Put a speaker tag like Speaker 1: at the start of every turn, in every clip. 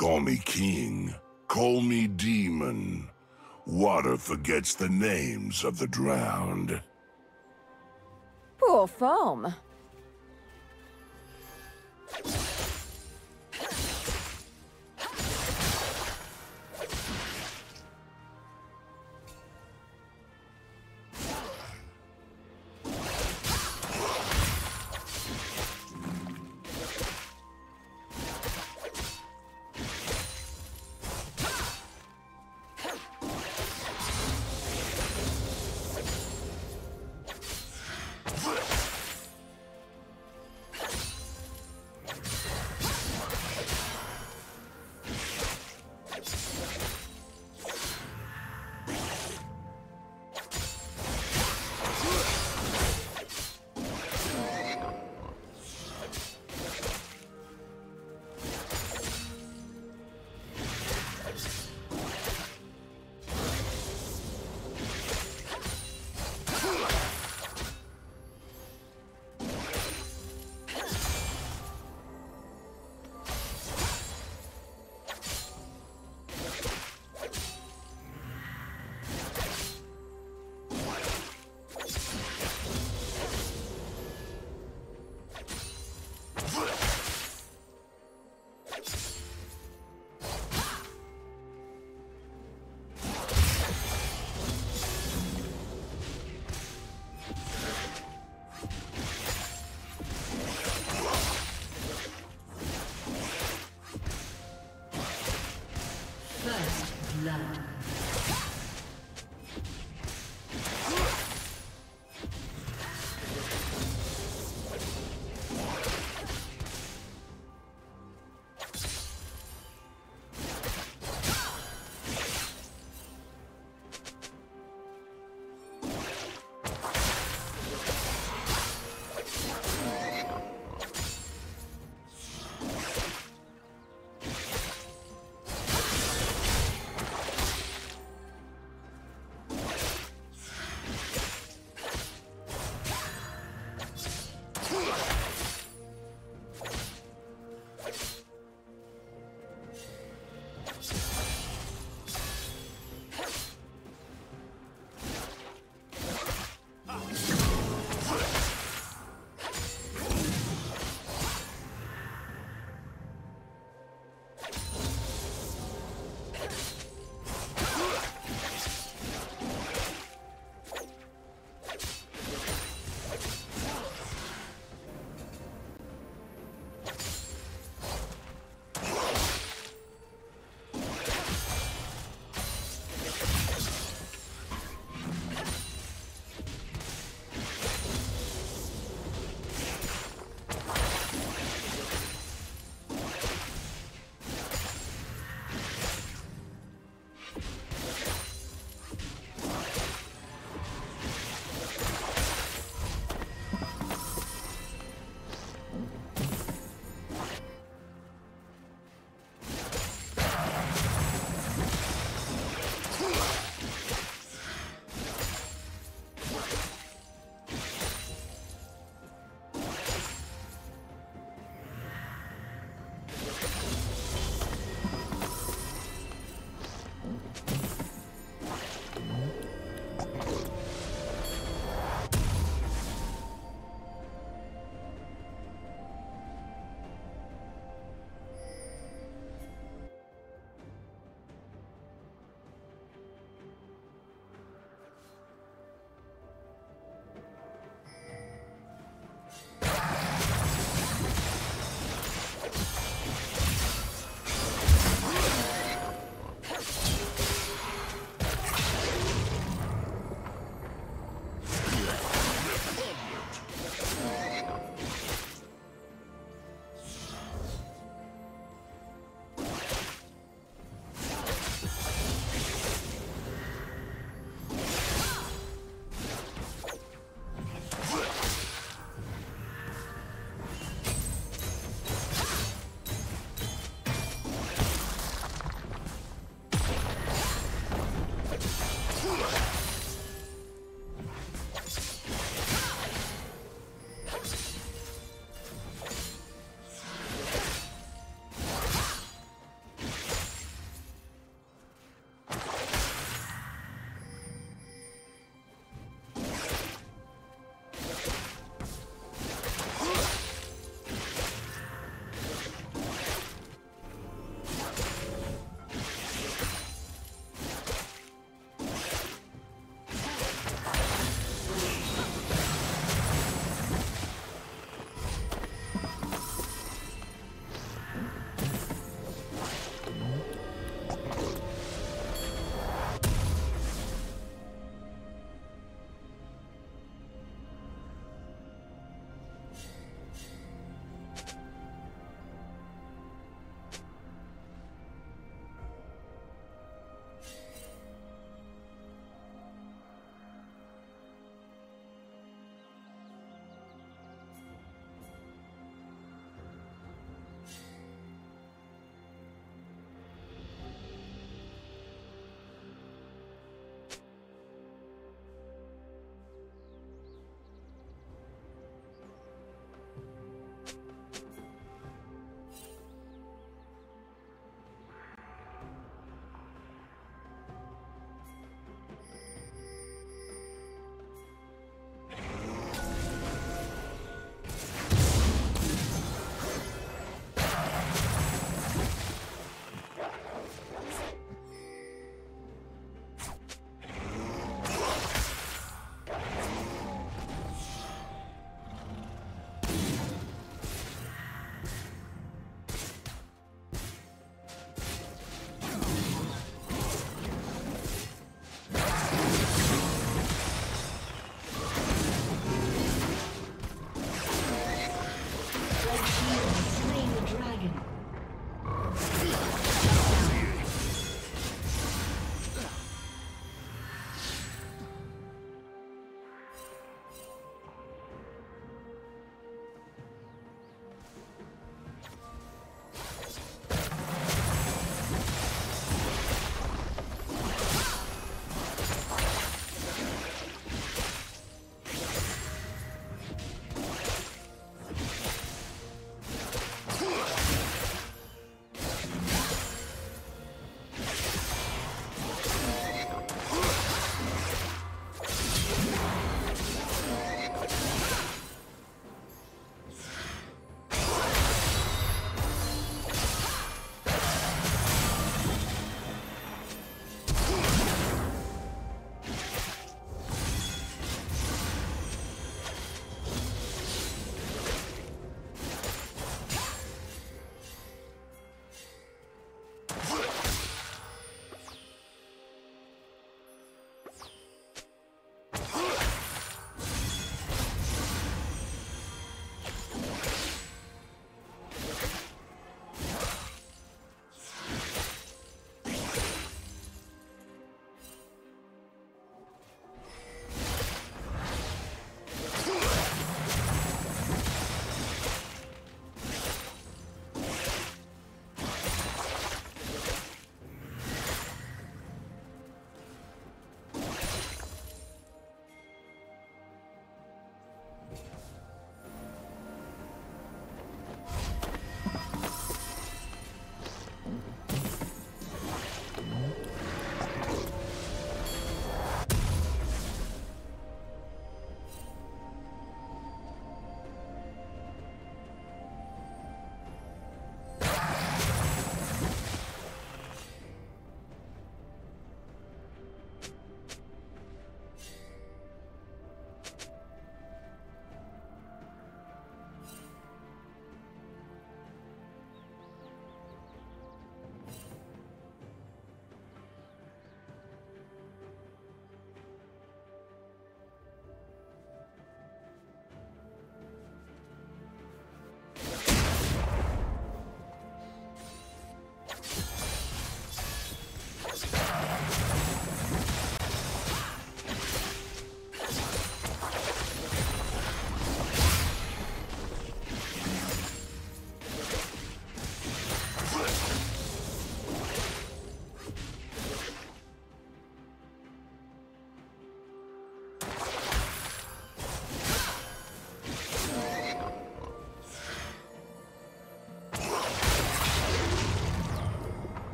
Speaker 1: Call me king, call me demon. Water forgets the names of the drowned.
Speaker 2: Poor foam.
Speaker 3: Blood.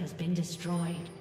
Speaker 3: Has been destroyed.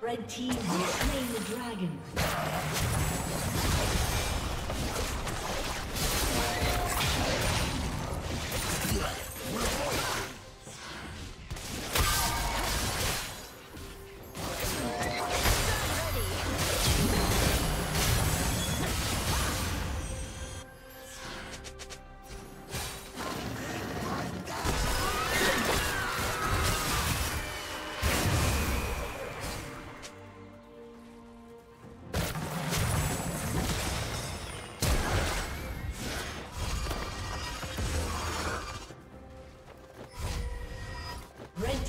Speaker 3: Red team has slain the dragon.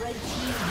Speaker 3: Red team